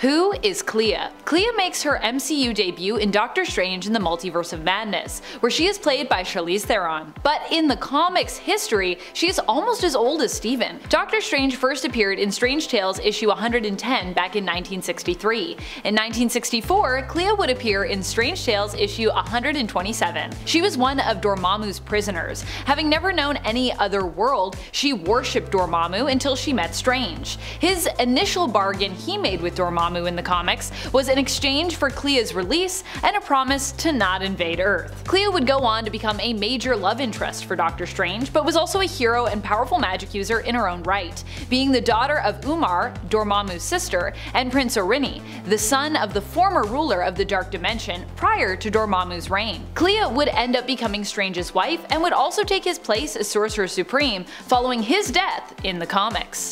Who is Clea? Clea makes her MCU debut in Doctor Strange in the Multiverse of Madness, where she is played by Charlize Theron. But in the comics history, she is almost as old as Stephen. Doctor Strange first appeared in Strange Tales issue 110 back in 1963. In 1964, Clea would appear in Strange Tales issue 127. She was one of Dormammu's prisoners. Having never known any other world, she worshipped Dormammu until she met Strange. His initial bargain he made with Dormammu In the comics was in exchange for Clea's release and a promise to not invade Earth. Clea would go on to become a major love interest for Doctor Strange, but was also a hero and powerful magic user in her own right, being the daughter of Umar, Dormammu's sister, and Prince Orini, the son of the former ruler of the Dark Dimension prior to Dormammu's reign. Clea would end up becoming Strange's wife and would also take his place as Sorcerer Supreme following his death in the comics.